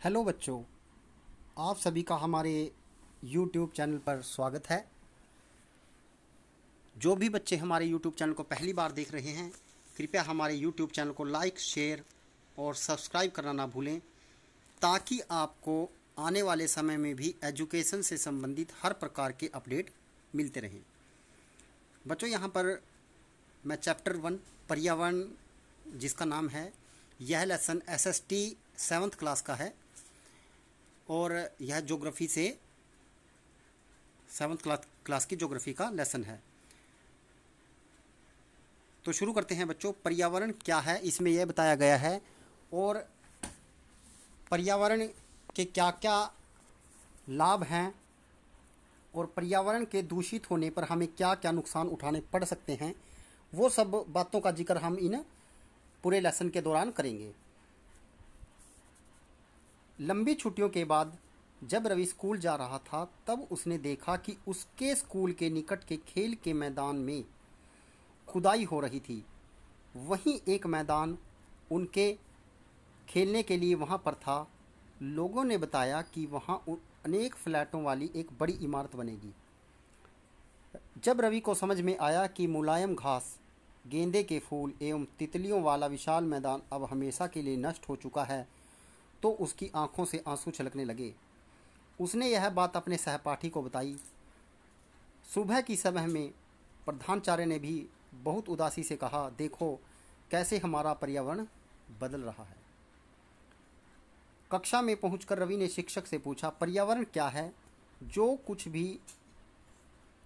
Hello बच्चों, आप सभी का हमारे यूट्यूब चैनल पर स्वागत है। जो भी बच्चे हमारे यूट्यूब चैनल को पहली बार देख रहे हैं, कृपया हमारे यूट्यूब चैनल को लाइक, शेयर और सब्सक्राइब करना ना भूलें, ताकि आपको आने वाले समय में भी एजुकेशन से संबंधित हर प्रकार के अपडेट मिलते रहें। बच्चों, यहाँ पर मैं चैप्टर वन, पर्यावरण, जिसका नाम है, यह लेसन एस सेवन्थ क्लास का है। और यह ज्योग्राफी से सेवन्थ क्लास क्लास की ज्योग्राफी का लेसन है। तो शुरू करते हैं बच्चों, पर्यावरण क्या है? इसमें यह बताया गया है। और पर्यावरण के क्या क्या लाभ हैं और पर्यावरण के दूषित होने पर हमें क्या क्या नुकसान उठाने पड़ सकते हैं, वो सब बातों का ज़िक्र हम इन पूरे लेसन के दौरान करेंगे। लंबी छुट्टियों के बाद जब रवि स्कूल जा रहा था, तब उसने देखा कि उसके स्कूल के निकट के खेल के मैदान में खुदाई हो रही थी। वहीं एक मैदान उनके खेलने के लिए वहाँ पर था। लोगों ने बताया कि वहाँ अनेक फ्लैटों वाली एक बड़ी इमारत बनेगी। जब रवि को समझ में आया कि मुलायम घास, गेंदे के फूल एवं तितलियों वाला विशाल मैदान अब हमेशा के लिए नष्ट हो चुका है तो उसकी आँखों से आँसू छलकने लगे। उसने यह बात अपने सहपाठी को बताई। सुबह की समय में प्रधानाचार्य ने भी बहुत उदासी से कहा, देखो, कैसे हमारा पर्यावरण बदल रहा है। कक्षा में पहुंचकर रवि ने शिक्षक से पूछा, पर्यावरण क्या है? जो कुछ भी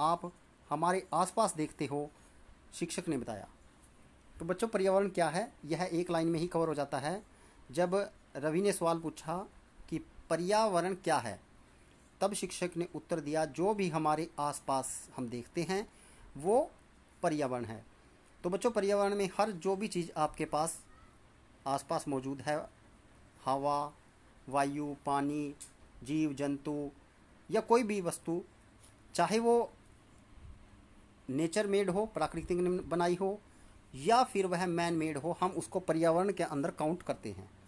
आप हमारे आसपास देखते हो, शिक्षक ने बताया। तो बच्चों, पर्यावरण क्या है? यह एक लाइन में ही कवर हो जाता है। जब रवि ने सवाल पूछा कि पर्यावरण क्या है? तब शिक्षक ने उत्तर दिया, जो भी हमारे आसपास हम देखते हैं, वो पर्यावरण है। तो बच्चों, पर्यावरण में हर जो भी चीज़ आपके पास, आसपास मौजूद है, हवा, वायु, पानी, जीव, जंतु या कोई भी वस्तु, चाहे वो नेचर मेड हो, प्राकृतिक बनाई हो, या फिर वह मैन मेड हो, हम उसको पर्यावरण के अंदर काउंट करते हैं।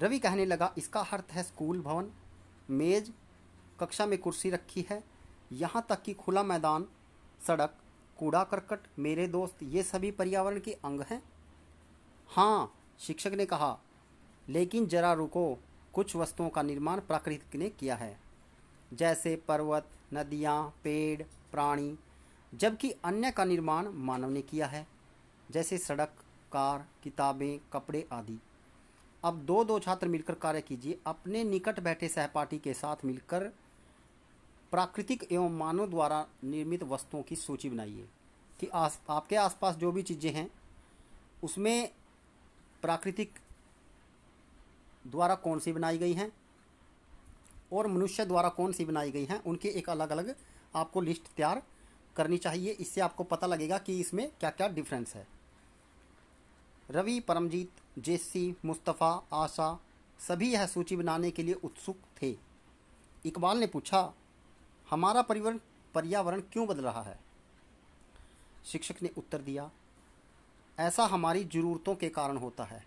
रवि कहने लगा, इसका अर्थ है स्कूल भवन, मेज, कक्षा में कुर्सी रखी है, यहाँ तक कि खुला मैदान, सड़क, कूड़ा करकट, मेरे दोस्त, ये सभी पर्यावरण के अंग हैं? हाँ शिक्षक ने कहा, लेकिन जरा रुको, कुछ वस्तुओं का निर्माण प्राकृतिक ने किया है, जैसे पर्वत, नदियाँ, पेड़, प्राणी, जबकि अन्य का निर्माण मानव ने किया है, जैसे सड़क, कार, किताबें, कपड़े आदि। अब दो दो छात्र मिलकर कार्य कीजिए। अपने निकट बैठे सहपाठी के साथ मिलकर प्राकृतिक एवं मानव द्वारा निर्मित वस्तुओं की सूची बनाइए कि आस, आपके आसपास जो भी चीज़ें हैं, उसमें प्राकृतिक द्वारा कौन सी बनाई गई हैं और मनुष्य द्वारा कौन सी बनाई गई हैं, उनके एक अलग अलग आपको लिस्ट तैयार करनी चाहिए। इससे आपको पता लगेगा कि इसमें क्या क्या डिफरेंस है। रवि, परमजीत, जेसी, मुस्तफ़ा, आशा, सभी यह सूची बनाने के लिए उत्सुक थे। इकबाल ने पूछा, हमारा परिवरण, पर्यावरण क्यों बदल रहा है? शिक्षक ने उत्तर दिया, ऐसा हमारी ज़रूरतों के कारण होता है।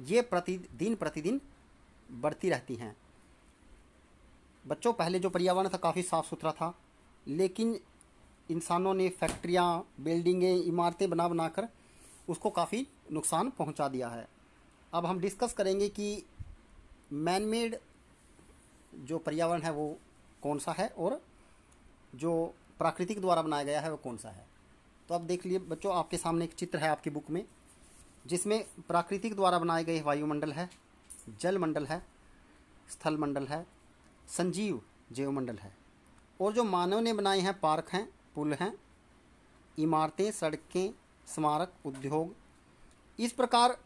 ये प्रतिदिन प्रतिदिन बढ़ती रहती हैं। बच्चों, पहले जो पर्यावरण था काफ़ी साफ़ सुथरा था, लेकिन इंसानों ने फैक्ट्रियाँ, बिल्डिंगें, इमारतें बना बनाकर उसको काफ़ी नुकसान पहुँचा दिया है। अब हम डिस्कस करेंगे कि मैन मेड जो पर्यावरण है वो कौन सा है और जो प्राकृतिक द्वारा बनाया गया है वो कौन सा है। तो अब देख लिए बच्चों, आपके सामने एक चित्र है आपकी बुक में, जिसमें प्राकृतिक द्वारा बनाए गए वायुमंडल है जल मंडल है स्थल मंडल है, संजीव जैवमंडल है। और जो मानव ने बनाए हैं, पार्क हैं, पुल हैं, इमारतें, सड़कें स्मारक, उद्योग। इस प्रकार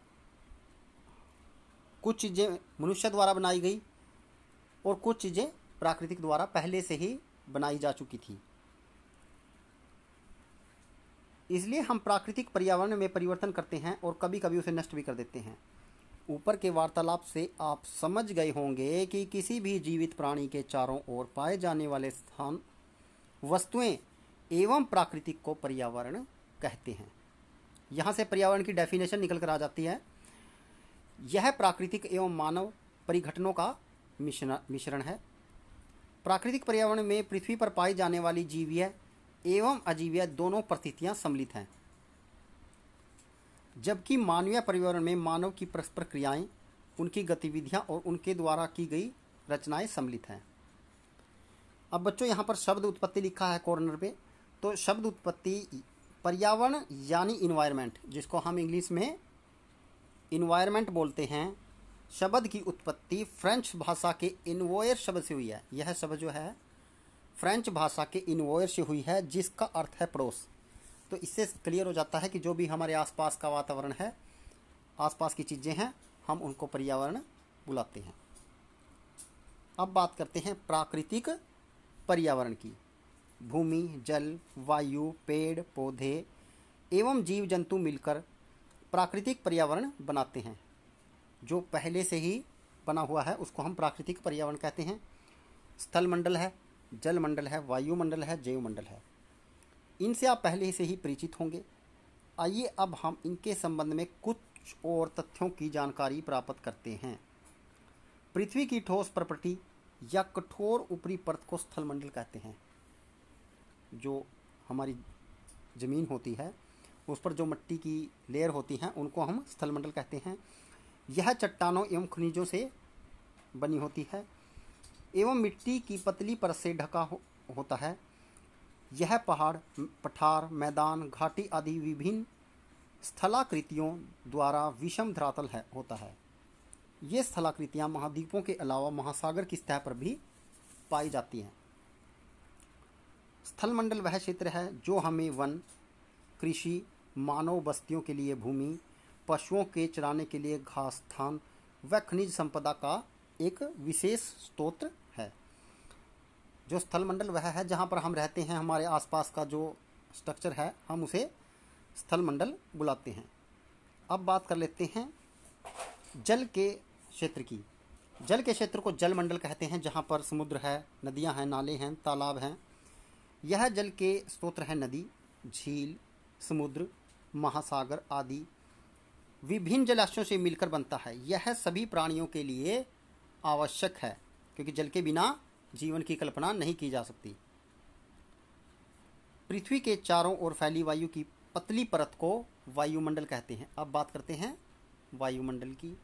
कुछ चीज़ें मनुष्य द्वारा बनाई गई और कुछ चीज़ें प्राकृतिक द्वारा पहले से ही बनाई जा चुकी थी। इसलिए हम प्राकृतिक पर्यावरण में परिवर्तन करते हैं और कभी कभी उसे नष्ट भी कर देते हैं। ऊपर के वार्तालाप से आप समझ गए होंगे कि किसी भी जीवित प्राणी के चारों ओर पाए जाने वाले स्थान, वस्तुएँ एवं प्राकृतिक को पर्यावरण कहते हैं। यहाँ से पर्यावरण की डेफिनेशन निकल कर आ जाती है। यह प्राकृतिक एवं मानव परिघटनों का मिश्रण है। प्राकृतिक पर्यावरण में पृथ्वी पर पाई जाने वाली जीवीय एवं अजीवीय दोनों परिस्थितियाँ सम्मिलित हैं। जबकि मानवीय पर्यावरण में मानव की परस्पर क्रियाएँ, उनकी गतिविधियाँ और उनके द्वारा की गई रचनाएँ सम्मिलित हैं। अब बच्चों, यहाँ पर शब्द उत्पत्ति लिखा है कॉर्नर पे तो शब्द उत्पत्ति पर्यावरण यानी इन्वायरमेंट जिसको हम इंग्लिश में इन्वायरमेंट बोलते हैं, शब्द की उत्पत्ति फ्रेंच भाषा के इन्वोयर शब्द से हुई है। यह शब्द जो है फ्रेंच भाषा के इन्वोयर से हुई है, जिसका अर्थ है पड़ोस। तो इससे क्लियर हो जाता है कि जो भी हमारे आसपास का वातावरण है, आसपास की चीज़ें हैं, हम उनको पर्यावरण बुलाते हैं। अब बात करते हैं प्राकृतिक पर्यावरण की। भूमि, जल, वायु, पेड़, पौधे एवं जीव जंतु मिलकर प्राकृतिक पर्यावरण बनाते हैं। जो पहले से ही बना हुआ है, उसको हम प्राकृतिक पर्यावरण कहते हैं। स्थल मंडल है, जल मंडल है वायुमंडल है, जैव मंडल है। इनसे आप पहले से ही परिचित होंगे। आइए अब हम इनके संबंध में कुछ और तथ्यों की जानकारी प्राप्त करते हैं। पृथ्वी की ठोस प्रॉपर्टी या कठोर ऊपरी परत को स्थल मंडल कहते हैं। जो हमारी ज़मीन होती है उस पर जो मिट्टी की लेयर होती हैं उनको हम स्थलमंडल कहते हैं। यह चट्टानों एवं खनिजों से बनी होती है। एवं मिट्टी की पतली परत से ढका हो, होता है। यह पहाड़ पठार मैदान घाटी आदि विभिन्न स्थलाकृतियों द्वारा विषम धरातल है होता है। ये स्थलाकृतियाँ महाद्वीपों के अलावा महासागर की सतह पर भी पाई जाती हैं। स्थल मंडल वह क्षेत्र है जो हमें वन, कृषि, मानव बस्तियों के लिए भूमि, पशुओं के चराने के लिए घास स्थान व खनिज संपदा का एक विशेष स्त्रोत्र है। जो स्थलमंडल वह है जहाँ पर हम रहते हैं, हमारे आसपास का जो स्ट्रक्चर है, हम उसे स्थलमंडल बुलाते हैं। अब बात कर लेते हैं जल के क्षेत्र की। जल के क्षेत्र को जल मंडल कहते हैं, जहाँ पर समुद्र है, नदियाँ हैं, नाले हैं, तालाब हैं। यह जल के स्रोत है नदी, झील, समुद्र, महासागर आदि। विभिन्न जलाशयों से मिलकर बनता है। यह सभी प्राणियों के लिए आवश्यक है, क्योंकि जल के बिना जीवन की कल्पना नहीं की जा सकती। पृथ्वी के चारों ओर फैली वायु की पतली परत को वायुमंडल कहते हैं। अब बात करते हैं वायुमंडल की।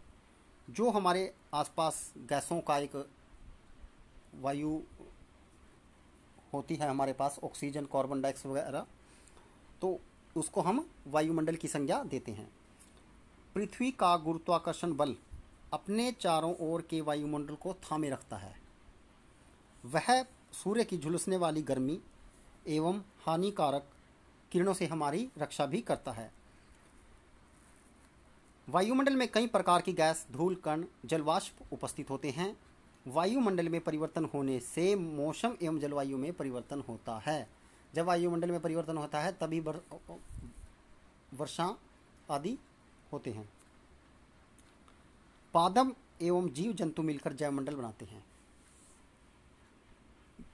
जो हमारे आसपास गैसों का एक वायु होती है हमारे पास ऑक्सीजन कार्बन डाइऑक्साइड वगैरह तो उसको हम वायुमंडल की संज्ञा देते हैं। पृथ्वी का गुरुत्वाकर्षण बल अपने चारों ओर के वायुमंडल को थामे रखता है। वह सूर्य की झुलसने वाली गर्मी एवं हानिकारक किरणों से हमारी रक्षा भी करता है। वायुमंडल में कई प्रकार की गैस, धूल, कण, जलवाष्प उपस्थित होते हैं। वायुमंडल में परिवर्तन होने से मौसम एवं जलवायु में परिवर्तन होता है। जब वायुमंडल में परिवर्तन होता है, तभी वर्षा आदि होते हैं। पादम एवं जीव जंतु मिलकर जैवमंडल बनाते हैं।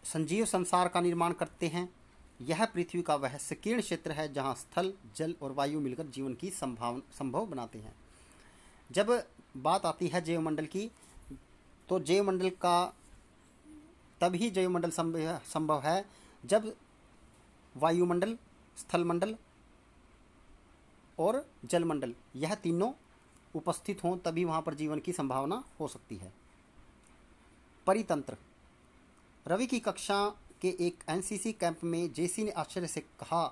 संजीव संसार का निर्माण करते हैं। यह पृथ्वी का वह संकीर्ण क्षेत्र है, जहाँ स्थल, जल और वायु मिलकर जीवन की संभाव, संभव बनाते हैं। जब बात आती है जैवमंडल की तो जैवमंडल का तभी जैवमंडल संभव है जब वायुमंडल, स्थलमंडल और जलमंडल यह तीनों उपस्थित हों तभी वहाँ पर जीवन की संभावना हो सकती है। परितंत्र। रवि की कक्षा के एक एनसीसी कैंप में जेसी ने आश्चर्य से कहा,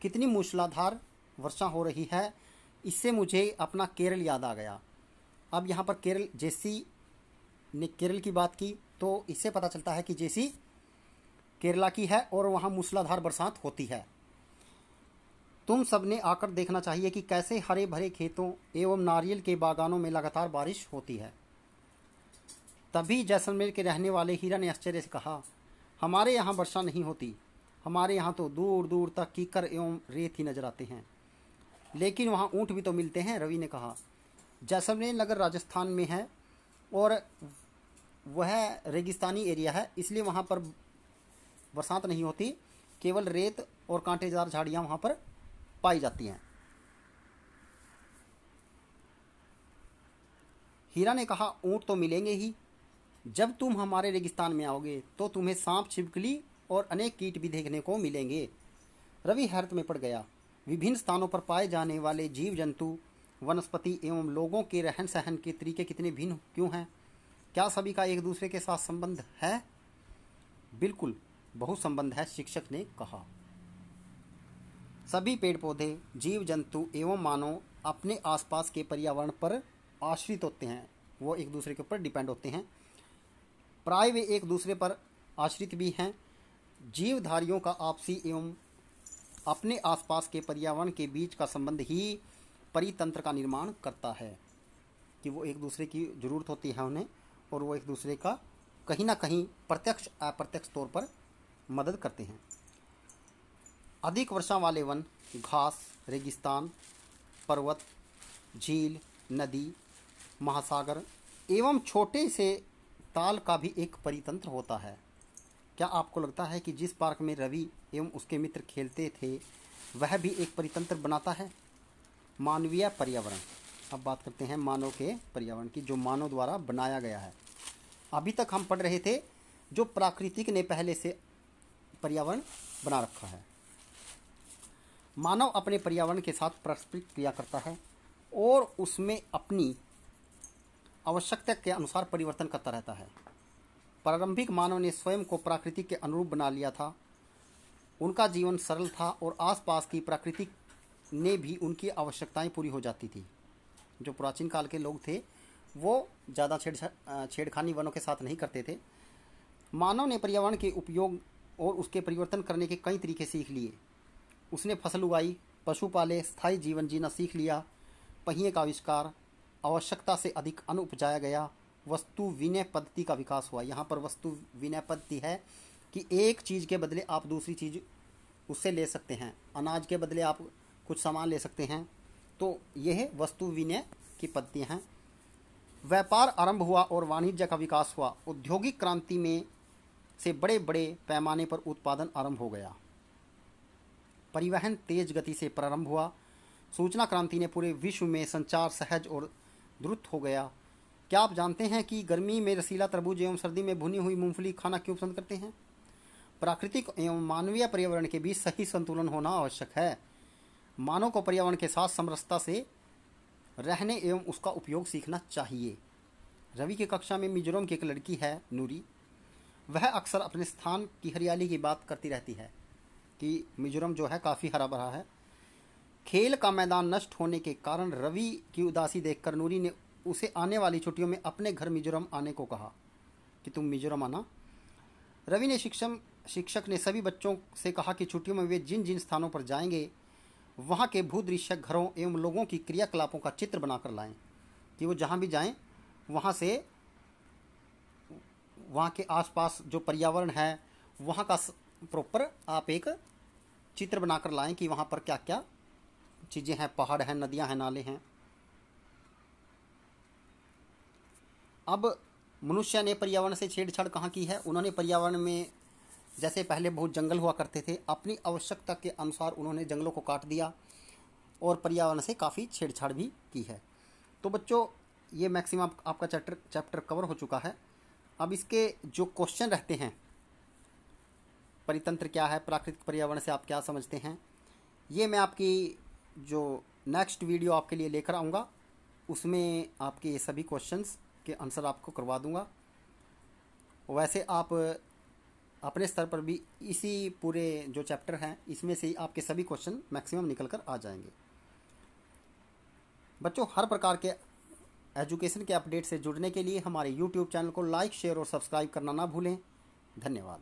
कितनी मूसलाधार वर्षा हो रही है, इससे मुझे अपना केरल याद आ गया। अब यहाँ पर केरल, जेसी ने केरल की बात की तो इससे पता चलता है कि जेसी केरला की है और वहाँ मूसलाधार बरसात होती है। तुम सबने आकर देखना चाहिए कि कैसे हरे भरे खेतों एवं नारियल के बागानों में लगातार बारिश होती है। तभी जैसलमेर के रहने वाले हीरा ने आश्चर्य से कहा, हमारे यहाँ वर्षा नहीं होती। हमारे यहाँ तो दूर दूर तक कीकर एवं रेत ही नज़र आते हैं। लेकिन वहाँ ऊँट भी तो मिलते हैं, रवि ने कहा। जैसलमेर नगर राजस्थान में है और वह रेगिस्तानी एरिया है, इसलिए वहाँ पर बरसात नहीं होती। केवल रेत और कांटेदार झाड़ियाँ वहाँ पर पाई जाती हैं। हीरा ने कहा, ऊँट तो मिलेंगे ही। जब तुम हमारे रेगिस्तान में आओगे तो तुम्हें सांप छिपकली और अनेक कीट भी देखने को मिलेंगे। रवि हैरत में पड़ गया। विभिन्न स्थानों पर पाए जाने वाले जीव जंतु वनस्पति एवं लोगों के रहन सहन के तरीके कितने भिन्न क्यों हैं? क्या सभी का एक दूसरे के साथ संबंध है? बिल्कुल बहुत संबंध है, शिक्षक ने कहा। सभी पेड़ पौधे जीव जंतु एवं मानव अपने आसपास के पर्यावरण पर आश्रित होते हैं। वो एक दूसरे के ऊपर डिपेंड होते हैं। प्राय वे एक दूसरे पर आश्रित भी हैं। जीवधारियों का आपसी एवं अपने आसपास के पर्यावरण के बीच का संबंध ही परितंत्र का निर्माण करता है कि वो एक दूसरे की ज़रूरत होती है उन्हें और वो एक दूसरे का कहीं ना कहीं प्रत्यक्ष, अप्रत्यक्ष तौर पर मदद करते हैं। अधिक वर्षा वाले वन, घास, रेगिस्तान, पर्वत, झील, नदी, महासागर एवं छोटे से ताल का भी एक परितंत्र होता है। क्या आपको लगता है कि जिस पार्क में रवि एवं उसके मित्र खेलते थे, वह भी एक परितंत्र बनाता है? मानवीय पर्यावरण। अब बात करते हैं मानव के पर्यावरण की, जो मानव द्वारा बनाया गया है। अभी तक हम पढ़ रहे थे, जो प्राकृतिक ने पहले से पर्यावरण बना रखा है। मानव अपने पर्यावरण के साथ परस्पर क्रिया करता है और उसमें अपनी आवश्यकता के अनुसार परिवर्तन करता रहता है। प्रारंभिक मानव ने स्वयं को प्राकृतिक के अनुरूप बना लिया था। उनका जीवन सरल था और आसपास की प्राकृतिक ने भी उनकी आवश्यकताएँ पूरी हो जाती थी। जो प्राचीन काल के लोग थे, वो ज़्यादा छेड़ छेड़खानी वनों के साथ नहीं करते थे। मानव ने पर्यावरण के उपयोग और उसके परिवर्तन करने के कई तरीके सीख लिए। उसने फ़सल उगाई, पशु पाले, स्थायी जीवन जीना सीख लिया, पहिए का आविष्कार, आवश्यकता से अधिक अन्न उपजाया गया, वस्तु विनय पद्धति का विकास हुआ। यहाँ पर वस्तु विनय पद्धति है कि एक चीज़ के बदले आप दूसरी चीज़ उससे ले सकते हैं। अनाज के बदले आप कुछ सामान ले सकते हैं। तो यह वस्तु विनय की पद्धतियाँ हैं। व्यापार आरंभ हुआ और वाणिज्य का विकास हुआ। औद्योगिक क्रांति में से बड़े बड़े पैमाने पर उत्पादन आरंभ हो गया। परिवहन तेज गति से प्रारंभ हुआ। सूचना क्रांति ने पूरे विश्व में संचार सहज और द्रुत हो गया। क्या आप जानते हैं कि गर्मी में रसीला, तरबूज एवं सर्दी में भुनी हुई मूंगफली खाना क्यों पसंद करते हैं? प्राकृतिक एवं मानवीय पर्यावरण के बीच सही संतुलन होना आवश्यक है। मानव को पर्यावरण के साथ समरसता से रहने एवं उसका उपयोग सीखना चाहिए। रवि की कक्षा में मिजोरम की एक लड़की है, नूरी। वह अक्सर अपने स्थान की हरियाली की बात करती रहती है कि मिजोरम जो है काफ़ी हरा भरा है। खेल का मैदान नष्ट होने के कारण रवि की उदासी देखकर नूरी ने उसे आने वाली छुट्टियों में अपने घर मिजोरम आने को कहा कि तुम मिजोरम आना। रवि ने शिक्षम शिक्षक ने सभी बच्चों से कहा कि छुट्टियों में वे जिन जिन स्थानों पर जाएँगे वहाँ के भूदृश्य घरों एवं लोगों की क्रियाकलापों का चित्र बनाकर लाएँ कि वो जहाँ भी जाएँ, वहाँ से वहाँ के आसपास जो पर्यावरण है, वहाँ का प्रॉपर आप एक चित्र बनाकर लाएँ कि वहाँ पर क्या क्या चीज़ें हैं, पहाड़ हैं, नदियाँ हैं, नाले हैं। अब मनुष्य ने पर्यावरण से छेड़छाड़ कहाँ की है? उन्होंने पर्यावरण में जैसे पहले बहुत जंगल हुआ करते थे अपनी आवश्यकता के अनुसार उन्होंने जंगलों को काट दिया और पर्यावरण से काफ़ी छेड़छाड़ भी की है। तो बच्चों ये मैक्सिमम आप, आपका चैप्टर चैप्टर कवर हो चुका है। अब इसके जो क्वेश्चन रहते हैं परितंत्र क्या है प्राकृतिक पर्यावरण से आप क्या समझते हैं ये मैं आपकी जो नेक्स्ट वीडियो आपके लिए लेकर आऊँगा उसमें आपके ये सभी क्वेश्चंस के आंसर आपको करवा दूँगा। वैसे आप अपने स्तर पर भी इसी पूरे जो चैप्टर हैं, इसमें से ही आपके सभी क्वेश्चन मैक्सिमम निकल कर आ जाएँगे। बच्चों, हर प्रकार के एजुकेशन के अपडेट से जुड़ने के लिए हमारे यूट्यूब चैनल को लाइक, शेयर और सब्सक्राइब करना ना भूलें। धन्यवाद।